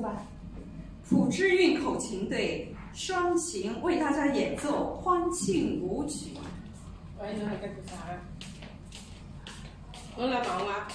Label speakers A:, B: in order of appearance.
A: 吧。之韵口琴队双琴为大家演奏欢庆舞曲。
B: 我来干啥？我来忙啊。